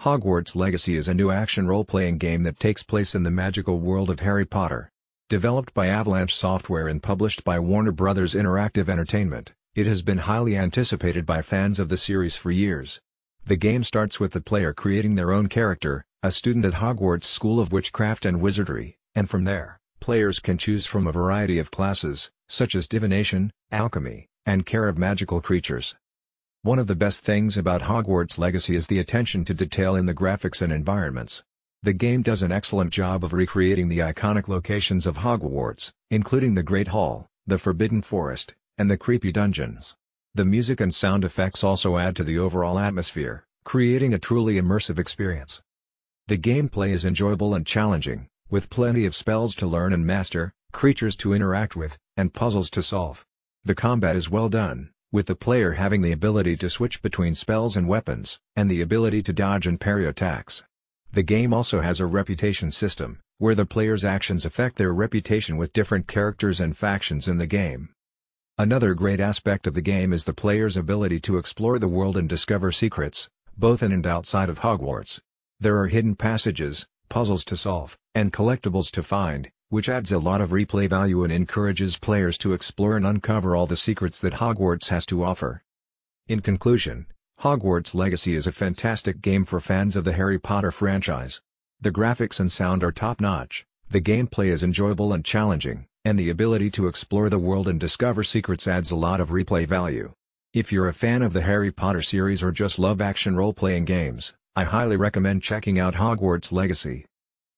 Hogwarts Legacy is a new action role-playing game that takes place in the magical world of Harry Potter. Developed by Avalanche Software and published by Warner Bros. Interactive Entertainment, it has been highly anticipated by fans of the series for years. The game starts with the player creating their own character, a student at Hogwarts School of Witchcraft and Wizardry, and from there, players can choose from a variety of classes, such as divination, alchemy, and care of magical creatures. One of the best things about Hogwarts Legacy is the attention to detail in the graphics and environments. The game does an excellent job of recreating the iconic locations of Hogwarts, including the Great Hall, the Forbidden Forest, and the creepy dungeons. The music and sound effects also add to the overall atmosphere, creating a truly immersive experience. The gameplay is enjoyable and challenging, with plenty of spells to learn and master, creatures to interact with, and puzzles to solve. The combat is well done, with the player having the ability to switch between spells and weapons, and the ability to dodge and parry attacks. The game also has a reputation system, where the player's actions affect their reputation with different characters and factions in the game. Another great aspect of the game is the player's ability to explore the world and discover secrets, both in and outside of Hogwarts. There are hidden passages, puzzles to solve, and collectibles to find, which adds a lot of replay value and encourages players to explore and uncover all the secrets that Hogwarts has to offer. In conclusion, Hogwarts Legacy is a fantastic game for fans of the Harry Potter franchise. The graphics and sound are top-notch, the gameplay is enjoyable and challenging, and the ability to explore the world and discover secrets adds a lot of replay value. If you're a fan of the Harry Potter series or just love action role-playing games, I highly recommend checking out Hogwarts Legacy.